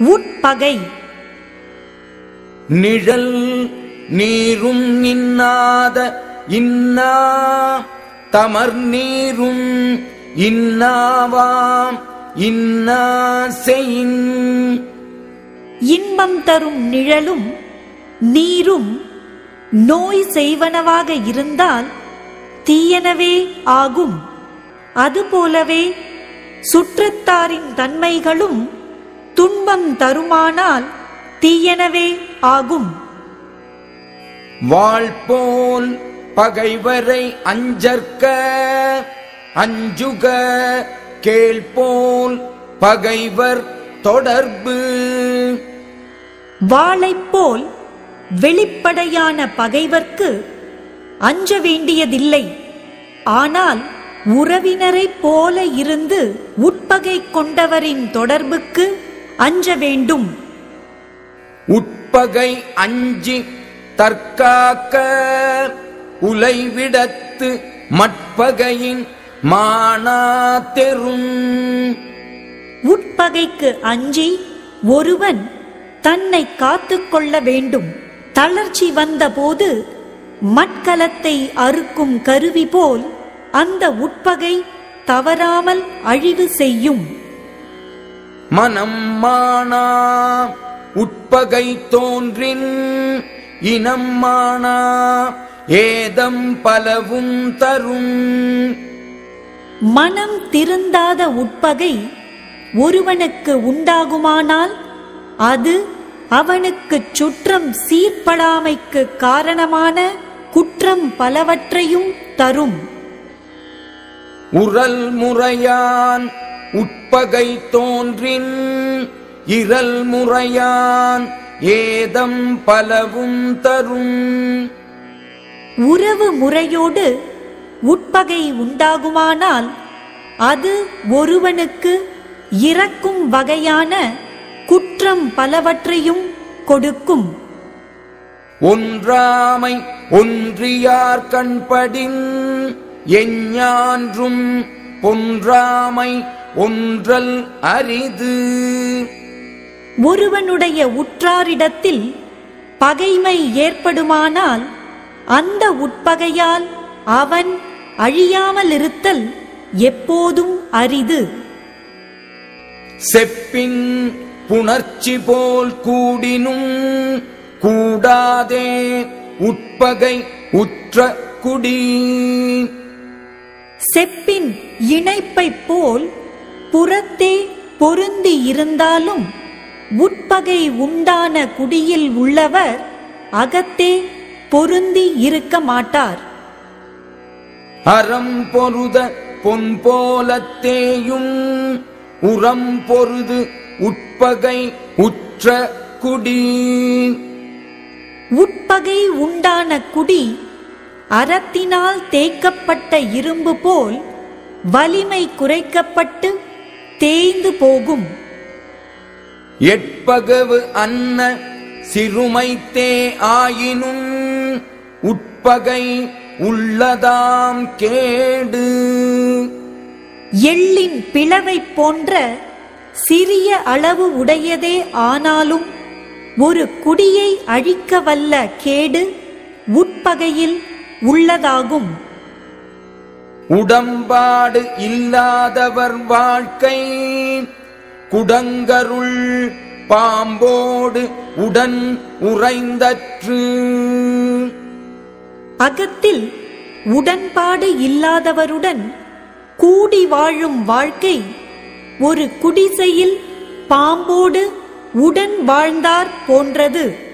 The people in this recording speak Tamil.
உட்பகை. நிழல் நீரும் இன்னாத இன்னா தமர் நீரும் இன்னாவாம் இன்னா செய்யின் இன்பம் தரும் நிழலும் நீரும் நோய் செய்வனவாக இருந்தால் தீயனவே ஆகும். அதுபோலவே சுற்றத்தாரின் தன்மைகளும் துன்பம் தருமானால் தீயனவே ஆகும். வாழ்போல் பகைவரை அஞ்சற்க அஞ்சுக கேள்போல் பகைவர் தொடர்பு. வாளைப் போல் வெளிப்படையான பகைவர்க்கு அஞ்ச வேண்டியதில்லை. ஆனால் உறவினரைப் போல இருந்து உட்பகை கொண்டவரின் தொடர்புக்கு அஞ்ச வேண்டும். உட்பகை அஞ்சி தற்காக்க உலைவிடத்து மட்பகையின் மானாத்தெரும் உட்பகைக்கு அஞ்சி ஒருவன் தன்னை காத்துக் கொள்ள வேண்டும். தளர்ச்சி வந்தபோது மட்கலத்தை அறுக்கும் கருவி போல் அந்த உட்பகை தவறாமல் அழிவு செய்யும். மனம் மானா உட்பகை தோன்றின் இனம் மானா ஏதம் பலவும் தரும். மனம் திருந்தாத உட்பகை ஒருவனுக்கு உண்டாகுமானால் அது அவனுக்குச் சுற்றம் சீர்படாமைக்கு காரணமான குற்றம் பலவற்றையும் தரும். உரல் முறையான் உட்பகை தோன்றின் இரல் முறையான் ஏதம் பலவும் தரும். உறவு முறையோடு உட்பகை உண்டாகுமானால் அது ஒருவனுக்கு இறக்கும் வகையான குற்றம் பலவற்றையும் கொடுக்கும். ஒன்றாமை ஒன்றியார் கண்படின் எஞ்ஞான்றும் பொன்றாமை ஒன்றல் அரிது. ஒருவனுடைய உற்றாரிடத்தில் பகைமை ஏற்படுமானால் அந்த உட்பகையால் அவன் அழியாமலிருத்தல் எப்போதும் அரிது. செப்பின் புணர்ச்சி போல் கூடினும் கூடாதே உட்பகை உற்ற குடி. செப்பின் இணைப்பைப் போல் புறத்தே பொருந்தி இருந்தாலும் உட்பகை உண்டான குடியில் உள்ளவர் அகத்தே பொருந்தி இருக்க மாட்டார். அறம் பொருத பொன் போலத்தேயும் உரம் பொருது உட்பகை உற்ற குடி. உட்பகை உண்டான குடி அறத்தினால் தேய்க்கப்பட்ட இரும்பு போல் வலிமை குறைக்கப்பட்டு தேய்ந்து போகும். எட்பகவு அன்ன சிறுமைத்தே ஆயினும் உட்பகை உள்ளதாம் கேடு. எள்ளின் பிளவைப் போன்ற சிறிய அளவு உடையதே ஆனாலும் ஒரு குடியை அழிக்க வல்ல கேடு உட்பகையில் உள்ளதாகும். உடம்பாடு இல்லாதவர் வாழ்க்கை. குடங்கருள் பாம்போடு உடன் உறைந்தற்று. அகத்தில் உடன்பாடு இல்லாதவருடன் கூடி வாழும் வாழ்க்கை. ஒரு குடிசையில் பாம்போடு உடன் வாழ்ந்தார் போன்றது.